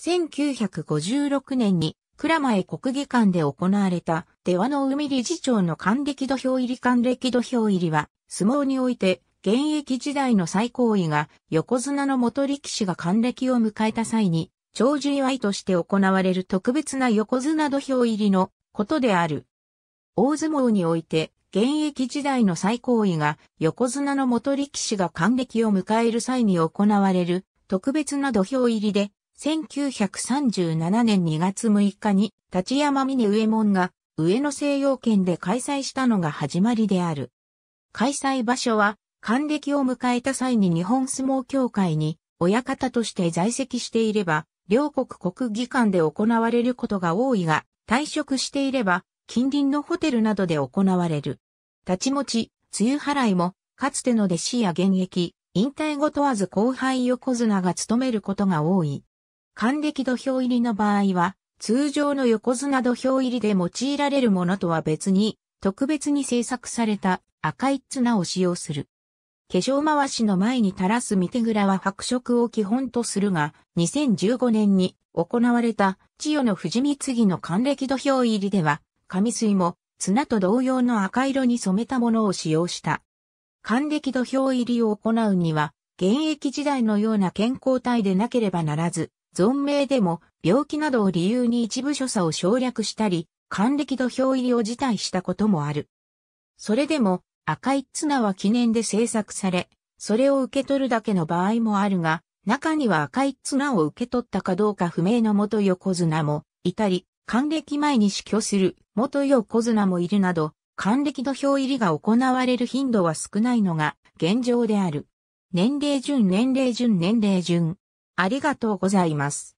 1956年に蔵前国技館で行われた出羽の海理事長の還暦土俵入り還暦土俵入りは相撲において現役時代の最高位が横綱の元力士が還暦を迎えた際に長寿祝いとして行われる特別な横綱土俵入りのことである。大相撲において現役時代の最高位が横綱の元力士が還暦を迎える際に行われる特別な土俵入りで1937年2月6日に立山峰上門が上野西洋圏で開催したのが始まりである。開催場所は還暦を迎えた際に日本相撲協会に親方として在籍していれば、両国国技館で行われることが多いが、退職していれば、近隣のホテルなどで行われる。立ち持ち、梅雨払いも、かつての弟子や現役、引退後問わず後輩横綱が務めることが多い。還暦土俵入りの場合は、通常の横綱土俵入りで用いられるものとは別に、特別に制作された赤い綱を使用する。化粧回しの前に垂らす見手蔵は白色を基本とするが、2015年に行われた千代の富士貢の還暦土俵入りでは、上水も綱と同様の赤色に染めたものを使用した。還暦土俵入りを行うには、現役時代のような健康体でなければならず、存命でも病気などを理由に一部所作を省略したり、還暦土俵入りを辞退したこともある。それでも赤い綱は記念で制作され、それを受け取るだけの場合もあるが、中には赤い綱を受け取ったかどうか不明の元横綱もいたり、還暦前に死去する元横綱もいるなど、還暦土俵入りが行われる頻度は少ないのが現状である。年齢順年齢順年齢順。ありがとうございます。